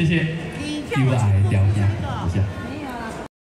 谢谢，又来表一下，等一下。